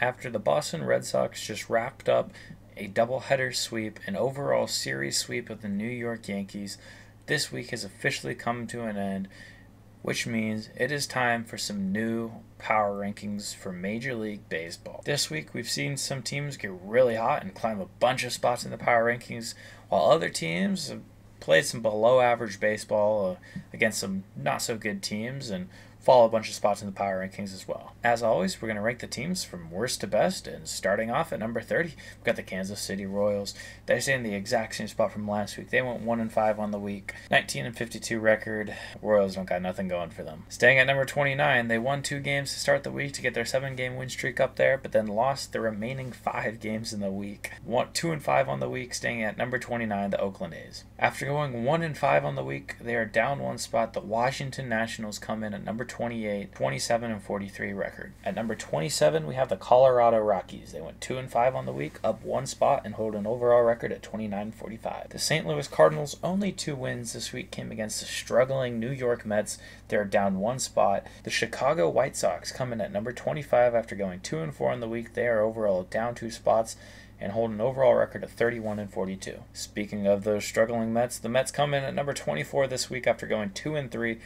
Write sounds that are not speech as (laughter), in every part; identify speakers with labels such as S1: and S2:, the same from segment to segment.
S1: After the Boston Red Sox just wrapped up a doubleheader sweep, an overall series sweep of the New York Yankees, this week has officially come to an end, which means it is time for some new power rankings for Major League Baseball. This week, we've seen some teams get really hot and climb a bunch of spots in the power rankings, while other teams have played some below average baseball uh, against some not so good teams and fall a bunch of spots in the power rankings as well. As always, we're going to rank the teams from worst to best, and starting off at number 30, we've got the Kansas City Royals. They're staying in the exact same spot from last week. They went 1 and 5 on the week, 19 and 52 record. Royals don't got nothing going for them. Staying at number 29, they won two games to start the week to get their seven game win streak up there, but then lost the remaining five games in the week. One, 2 and 5 on the week, staying at number 29, the Oakland A's. After going 1 and 5 on the week, they are down one spot. The Washington Nationals come in at number 28, 27 and 43 record. At number 27, we have the Colorado Rockies. They went 2 and 5 on the week, up one spot and hold an overall record at 29 and 45. The St. Louis Cardinals only two wins this week came against the struggling New York Mets. They're down one spot. The Chicago White Sox come in at number 25 after going 2 and 4 on the week. They are overall down two spots and hold an overall record of 31 and 42. Speaking of those struggling Mets, the Mets come in at number 24 this week after going 2 and 3.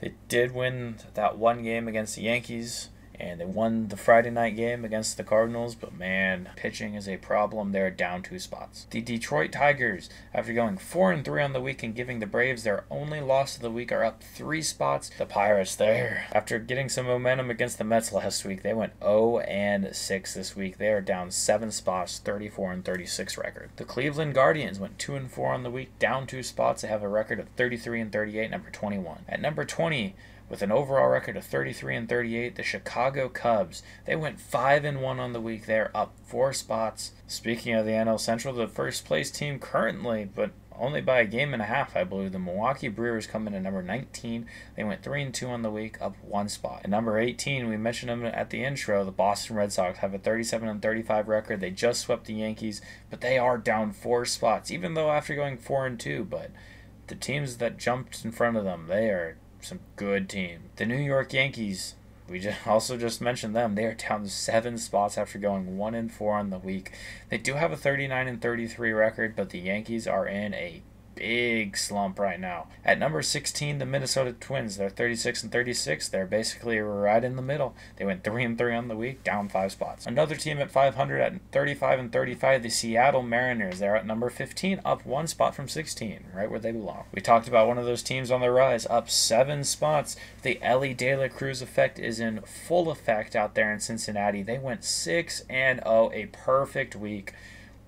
S1: They did win that one game against the Yankees and they won the Friday night game against the Cardinals, but man, pitching is a problem. They're down two spots. The Detroit Tigers, after going four and three on the week and giving the Braves their only loss of the week, are up three spots. The Pirates there, after getting some momentum against the Mets last week, they went 0 and 6 this week. They are down seven spots, 34 and 36 record. The Cleveland Guardians went two and four on the week, down two spots. They have a record of 33 and 38, number 21. At number 20, with an overall record of 33 and 38, the Chicago Cubs, they went 5 and 1 on the week. They're up 4 spots. Speaking of the NL Central, the first place team currently, but only by a game and a half, I believe. The Milwaukee Brewers come in at number 19. They went 3 and 2 on the week, up one spot. At number 18, we mentioned them at the intro. The Boston Red Sox have a 37 and 35 record. They just swept the Yankees, but they are down four spots, even though after going 4 and 2. But the teams that jumped in front of them, they are some good team. The New York Yankees, we just (laughs) also just mentioned them. They are down seven spots after going one and four on the week. They do have a 39 and 33 record, but the Yankees are in a big slump right now. At number 16, the Minnesota Twins. They're 36 and 36. They're basically right in the middle. They went 3 and 3 on the week, down 5 spots. Another team at 500 at 35 and 35, the Seattle Mariners. They're at number 15, up 1 spot from 16, right where they belong. We talked about one of those teams on the rise, up 7 spots. The Elly De La Cruz effect is in full effect out there in Cincinnati. They went 6 and 0, a perfect week.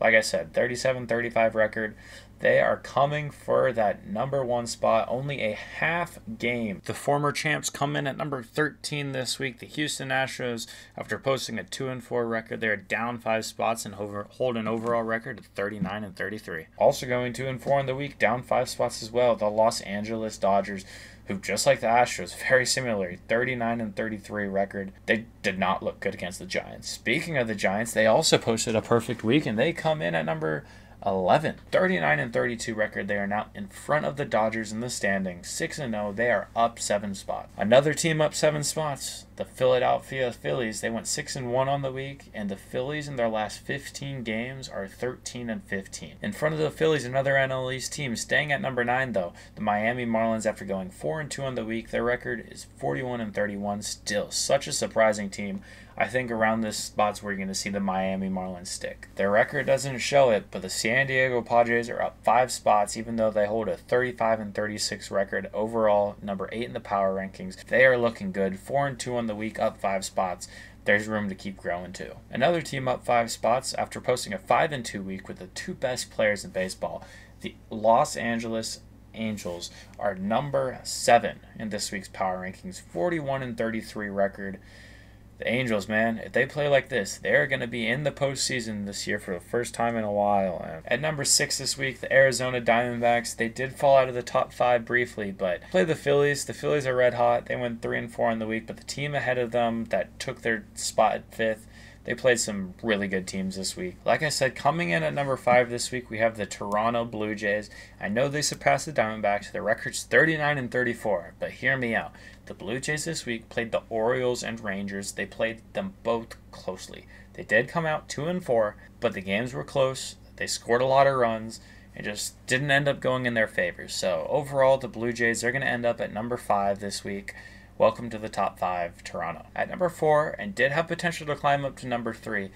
S1: Like I said, 37 35 record. They are coming for that number one spot, only a half game. The former champs come in at number 13 this week. The Houston Astros, after posting a 2 and 4 record, they're down five spots and hold an overall record of 39 and 33. Also going 2 and 4 in the week, down five spots as well. The Los Angeles Dodgers who just like the Astros, (laughs) very similar, 39 and 33 record. They did not look good against the Giants. Speaking of the Giants, they also posted a perfect week and they come in at number 11. 39 and 32 record. They are now in front of the Dodgers in the standings. 6 and 0. They are up 7 spots. Another team up 7 spots. The Philadelphia Phillies. They went 6 and 1 on the week and the Phillies in their last 15 games are 13 and 15. In front of the Phillies another NL East team staying at number 9 though. The Miami Marlins after going 4 and 2 on the week. Their record is 41 and 31. Still such a surprising team. I think around this spot's where you're going to see the Miami Marlins stick. Their record doesn't show it, but the San Diego Padres are up five spots, even though they hold a 35 and 36 record overall, number eight in the power rankings. They are looking good, four and two on the week, up five spots there's room to keep growing too. Another team up five spots after posting a 5 and 2 week with the two best players in baseball. The Los Angeles Angels are number 7 in this week's power rankings, 41 and 33 record the Angels, man, if they play like this, they're going to be in the postseason this year for the first time in a while. And At number six this week, the Arizona Diamondbacks. They did fall out of the top five briefly, but play the Phillies. The Phillies are red hot. They went three and four in the week, but the team ahead of them that took their spot at fifth They played some really good teams this week. Like I said, coming in at number five this week, we have the Toronto Blue Jays. I know they surpassed the Diamondbacks. Their record's 39 and 34, but hear me out. The Blue Jays this week played the Orioles and Rangers. They played them both closely. They did come out 2 and 4, but the games were close. They scored a lot of runs. It just didn't end up going in their favor. So overall, the Blue Jays are going to end up at number five this week. Welcome to the top five, Toronto. At number four, and did have potential to climb up to number three,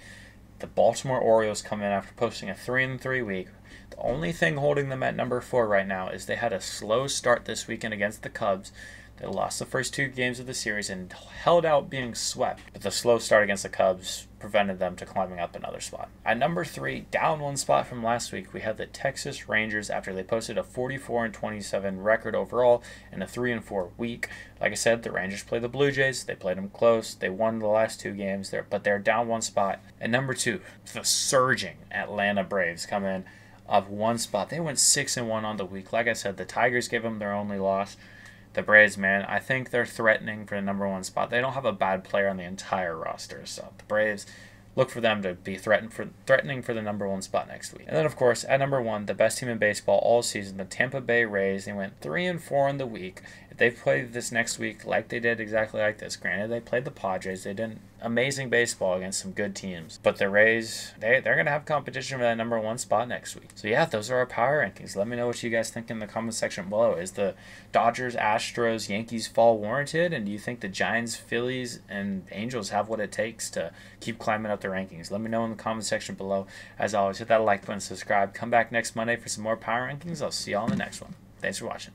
S1: the Baltimore Orioles come in after posting a three and three week. The only thing holding them at number four right now is they had a slow start this weekend against the Cubs. They lost the first two games of the series and held out being swept, but the slow start against the Cubs prevented them to climbing up another spot. At number three, down one spot from last week, we have the Texas Rangers after they posted a 44 and 27 record overall and a 3 and 4 week. Like I said, the Rangers play the Blue Jays. They played them close. They won the last two games there, but they're down one spot. At number two, the surging Atlanta Braves come in of one spot. They went six and one on the week. Like I said, the Tigers gave them their only loss the Braves, man, I think they're threatening for the number one spot. They don't have a bad player on the entire roster, so the Braves look for them to be threatened for threatening for the number one spot next week. And then of course at number one, the best team in baseball all season, the Tampa Bay Rays. They went three and four in the week. If they play this next week like they did exactly like this, granted they played the Padres, they did amazing baseball against some good teams. But the Rays, they they're gonna have competition for that number one spot next week. So yeah, those are our power rankings. Let me know what you guys think in the comment section below. Is the Dodgers, Astros, Yankees fall warranted? And do you think the Giants, Phillies, and Angels have what it takes to keep climbing up the rankings? Let me know in the comment section below. As always, hit that like button, subscribe. Come back next Monday for some more power rankings. I'll see y'all in the next one. Thanks for watching.